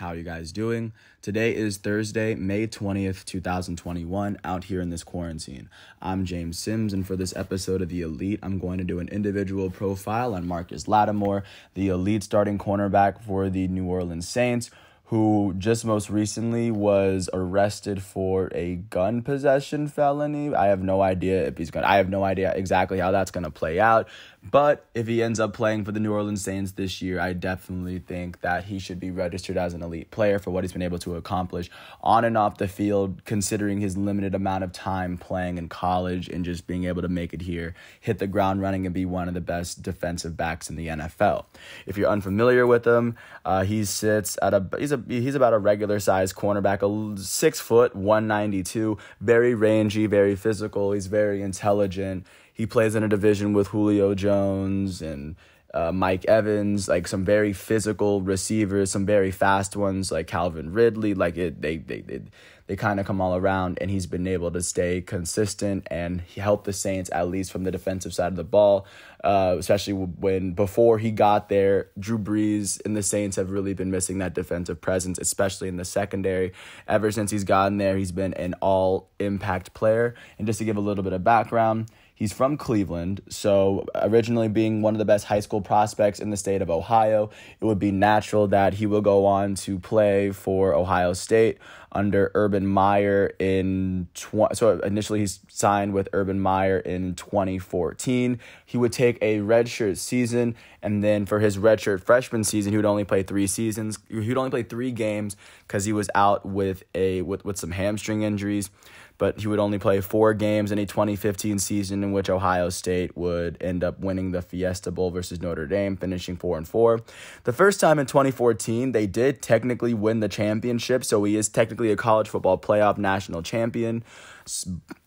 How you guys doing? Today is Thursday, May 20th, 2021, out here in this quarantine. I'm James Sims, and for this episode of The Elite, I'm going to do an individual profile on Marshon Lattimore, the elite starting cornerback for the New Orleans Saints who just most recently was arrested for a gun possession felony. I have no idea if he's going to I have no idea exactly how that's going to play out, but if he ends up playing for the New Orleans Saints this year, I definitely think that he should be registered as an elite player for what he's been able to accomplish on and off the field, considering his limited amount of time playing in college and just being able to make it here, hit the ground running, and be one of the best defensive backs in the NFL. If you're unfamiliar with him, uh, he sits at a he's a he's about a regular size cornerback, a six foot, one ninety two, very rangy, very physical. He's very intelligent. He plays in a division with Julio Jones and uh, Mike Evans, like some very physical receivers, some very fast ones like Calvin Ridley. Like it, they they they, they kind of come all around, and he's been able to stay consistent and help the Saints at least from the defensive side of the ball. Uh, especially when before he got there, Drew Brees and the Saints have really been missing that defensive presence, especially in the secondary. Ever since he's gotten there, he's been an all impact player. And just to give a little bit of background He's from Cleveland, so originally being one of the best high school prospects in the state of Ohio, it would be natural that he will go on to play for Ohio State under Urban Meyer in tw- so initially he's signed with Urban Meyer in 2014. He would take a redshirt season and then for his redshirt freshman season he would only play 3 seasons. He would only play 3 games cuz he was out with a with with some hamstring injuries but he would only play four games in a 2015 season in which Ohio State would end up winning the Fiesta Bowl versus Notre Dame, finishing four and four. The first time in 2014, they did technically win the championship, so he is technically a college football playoff national champion,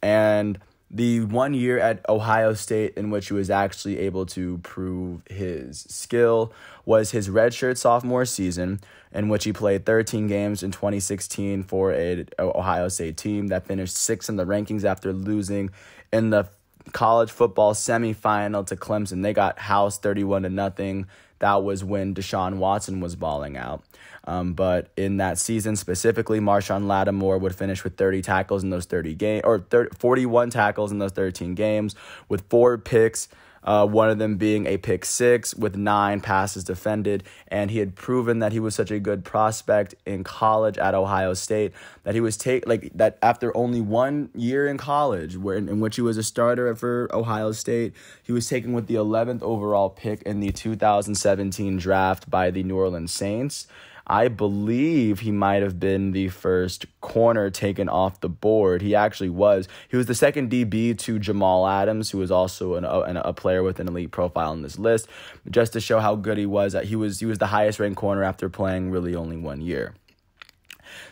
and the one year at Ohio State in which he was actually able to prove his skill was his redshirt sophomore season, in which he played 13 games in 2016 for a Ohio State team that finished sixth in the rankings after losing in the college football semifinal to Clemson. They got house 31 to nothing. That was when Deshaun Watson was balling out. Um, but in that season specifically, Marshon Lattimore would finish with 30 tackles in those 30 games, or 30, 41 tackles in those 13 games, with four picks. Uh, one of them being a pick six with nine passes defended. And he had proven that he was such a good prospect in college at Ohio State that he was take like that after only one year in college, where in, in which he was a starter for Ohio State, he was taken with the 11th overall pick in the 2017 draft by the New Orleans Saints. I believe he might have been the first corner taken off the board. He actually was. He was the second DB to Jamal Adams, who was also an, a, a player with an elite profile on this list. Just to show how good he was, that he was he was the highest ranked corner after playing really only one year.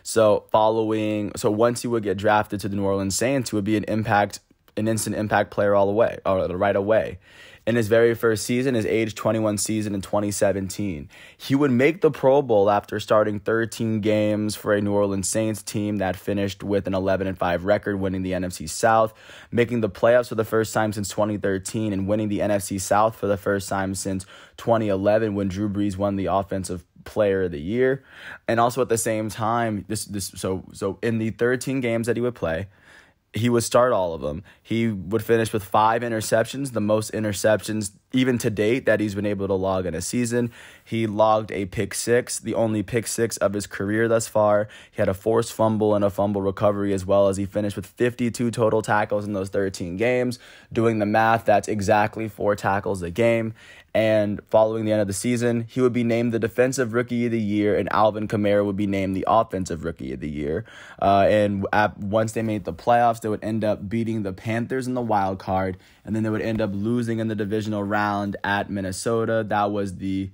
So following, so once he would get drafted to the New Orleans Saints, he would be an impact, an instant impact player all the way, or right away in his very first season, his age 21 season in 2017. He would make the Pro Bowl after starting 13 games for a New Orleans Saints team that finished with an 11 and 5 record, winning the NFC South, making the playoffs for the first time since 2013, and winning the NFC South for the first time since 2011 when Drew Brees won the offensive player of the year and also at the same time this this so so in the 13 games that he would play he would start all of them. He would finish with five interceptions, the most interceptions even to date that he's been able to log in a season. He logged a pick six, the only pick six of his career thus far. He had a forced fumble and a fumble recovery as well as he finished with 52 total tackles in those 13 games. Doing the math, that's exactly four tackles a game. And following the end of the season, he would be named the Defensive Rookie of the Year, and Alvin Kamara would be named the Offensive Rookie of the Year. Uh, and at, once they made the playoffs, they would end up beating the Panthers in the wild card, and then they would end up losing in the divisional round at Minnesota. That was the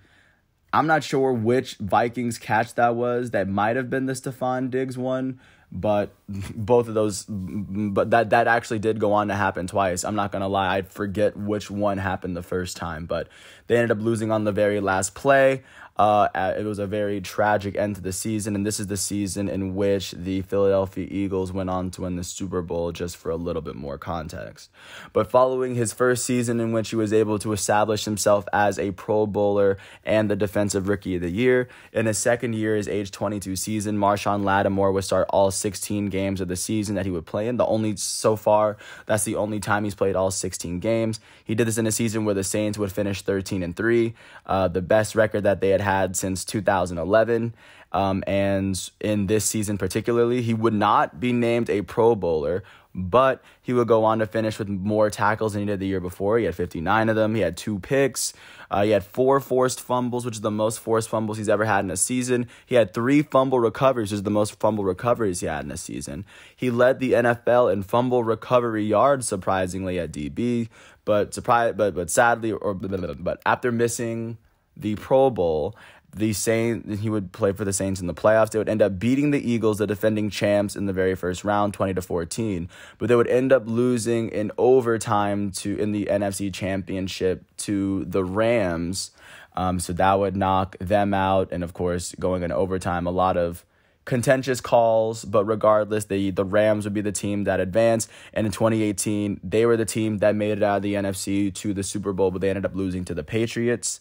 I'm not sure which Vikings catch that was. That might have been the Stefon Diggs one, but both of those but that that actually did go on to happen twice i'm not gonna lie i forget which one happened the first time but they ended up losing on the very last play Uh, it was a very tragic end to the season, and this is the season in which the Philadelphia Eagles went on to win the Super Bowl, just for a little bit more context. But following his first season, in which he was able to establish himself as a Pro Bowler and the Defensive Rookie of the Year, in his second year, his age 22 season, Marshon Lattimore would start all 16 games of the season that he would play in. The only so far, that's the only time he's played all 16 games. He did this in a season where the Saints would finish 13 and 3, uh, the best record that they had had since 2011. Um, and in this season, particularly, he would not be named a Pro Bowler, but he would go on to finish with more tackles than he did the year before. He had 59 of them. He had two picks. Uh, he had four forced fumbles, which is the most forced fumbles he's ever had in a season. He had three fumble recoveries, which is the most fumble recoveries he had in a season. He led the NFL in fumble recovery yards, surprisingly, at DB. But surprise, but but sadly, or but after missing the Pro Bowl the Saints he would play for the Saints in the playoffs. They would end up beating the Eagles, the defending champs, in the very first round, twenty to fourteen. But they would end up losing in overtime to in the NFC Championship to the Rams. Um, so that would knock them out, and of course, going in overtime, a lot of contentious calls, but regardless, the the Rams would be the team that advanced. And in 2018, they were the team that made it out of the NFC to the Super Bowl, but they ended up losing to the Patriots.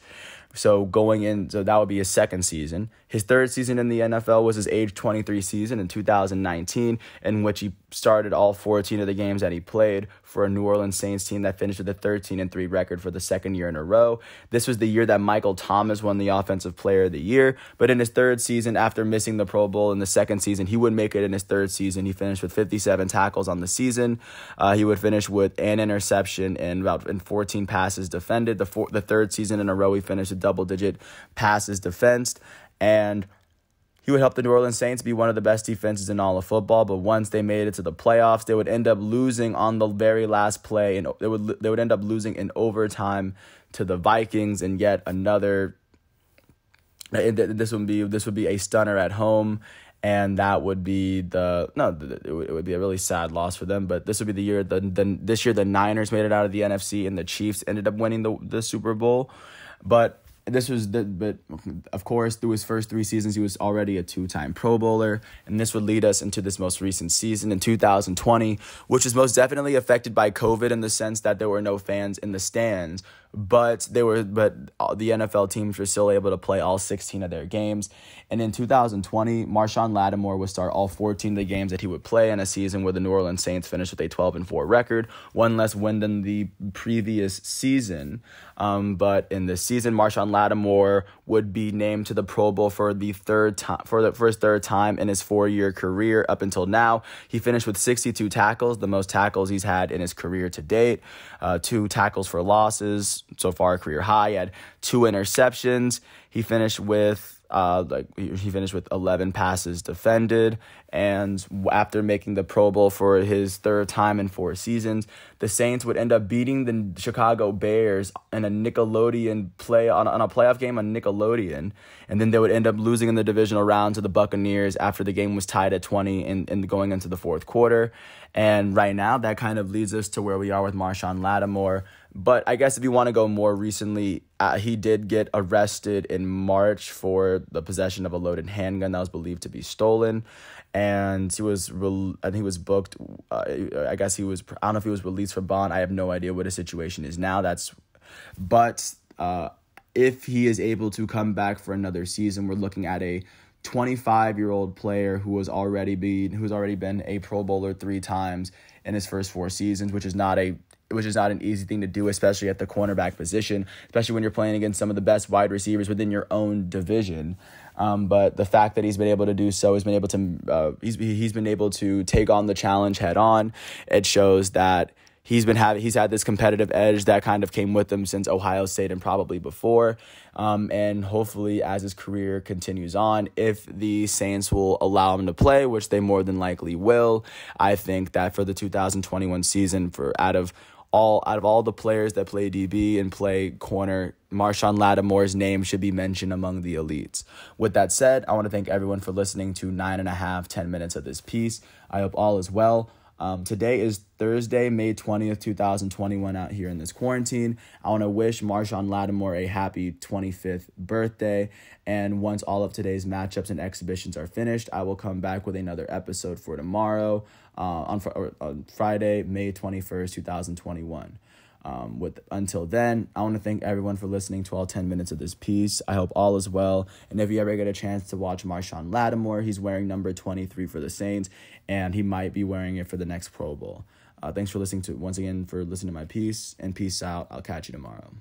So going in, so that would be his second season. His third season in the NFL was his age 23 season in 2019, in which he started all 14 of the games that he played for a New Orleans Saints team that finished with a 13 and 3 record for the second year in a row. This was the year that Michael Thomas won the Offensive Player of the Year. But in his third season, after missing the Pro Bowl in the second season, he would make it in his third season. He finished with 57 tackles on the season. Uh, he would finish with an interception and about in 14 passes defended. The four, the third season in a row, he finished with double digit passes defensed and he would help the New Orleans Saints be one of the best defenses in all of football. But once they made it to the playoffs, they would end up losing on the very last play, and they would they would end up losing in overtime to the Vikings, and yet another. Uh, this would be this would be a stunner at home, and that would be the no, it would, be a really sad loss for them. But this would be the year the, the this year the Niners made it out of the NFC, and the Chiefs ended up winning the the Super Bowl. But this was the but of course through his first three seasons he was already a two-time pro bowler and this would lead us into this most recent season in 2020 which was most definitely affected by covid in the sense that there were no fans in the stands but they were but the NFL teams were still able to play all 16 of their games. And in 2020, Marshon Lattimore would start all 14 of the games that he would play in a season where the New Orleans Saints finished with a 12 and 4 record, one less win than the previous season. Um, but in this season, Marshon Lattimore would be named to the Pro Bowl for the third time for the first third time in his four-year career up until now. He finished with 62 tackles, the most tackles he's had in his career to date. Uh, two tackles for losses, so far career high. He had two interceptions. He finished with uh, like he finished with 11 passes defended, and after making the Pro Bowl for his third time in four seasons, the Saints would end up beating the Chicago Bears in a Nickelodeon play on, on a playoff game on Nickelodeon, and then they would end up losing in the divisional round to the Buccaneers after the game was tied at 20 and, and going into the fourth quarter. And right now, that kind of leads us to where we are with Marshon Lattimore. But I guess if you want to go more recently, uh, he did get arrested in March for the possession of a loaded handgun that was believed to be stolen. And he was, re- think he was booked. Uh, I guess he was, I don't know if he was released for bond. I have no idea what his situation is now. That's, but uh, if he is able to come back for another season, we're looking at a 25 year old player who was already been who's already been a Pro Bowler three times in his first four seasons, which is not a which is not an easy thing to do, especially at the cornerback position, especially when you're playing against some of the best wide receivers within your own division. Um, but the fact that he's been able to do so, he's been able to uh, he's he's been able to take on the challenge head on. It shows that he's been having he's had this competitive edge that kind of came with him since Ohio State and probably before. Um, and hopefully, as his career continues on, if the Saints will allow him to play, which they more than likely will, I think that for the 2021 season, for out of all out of all the players that play DB and play corner, Marshon Lattimore's name should be mentioned among the elites. With that said, I want to thank everyone for listening to nine and a half, ten minutes of this piece. I hope all is well. Um, today is Thursday, May 20th, 2021, out here in this quarantine. I want to wish Marshon Lattimore a happy 25th birthday. And once all of today's matchups and exhibitions are finished, I will come back with another episode for tomorrow uh, on, fr- on Friday, May 21st, 2021. Um, with until then, I want to thank everyone for listening to all 10 minutes of this piece. I hope all is well. And if you ever get a chance to watch Marshon Lattimore, he's wearing number 23 for the Saints, and he might be wearing it for the next Pro Bowl. Uh, thanks for listening to once again for listening to my piece, and peace out. I'll catch you tomorrow.